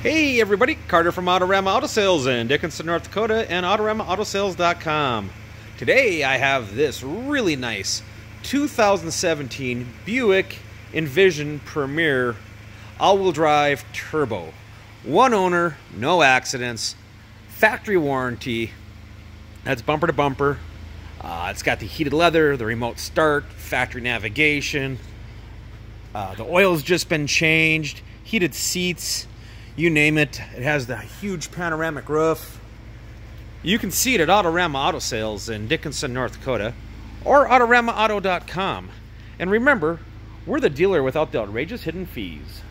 Hey everybody, Carter from Autorama Auto Sales in Dickinson, North Dakota and AutoramaAutosales.com. Today I have this really nice 2017 Buick Envision Premier all-wheel drive turbo. One owner, no accidents, factory warranty. That's bumper to bumper. Uh, it's got the heated leather, the remote start, factory navigation. Uh, the oil's just been changed, heated seats, you name it. It has the huge panoramic roof. You can see it at Autorama Auto Sales in Dickinson, North Dakota, or AutoramaAuto.com. And remember, we're the dealer without the outrageous hidden fees.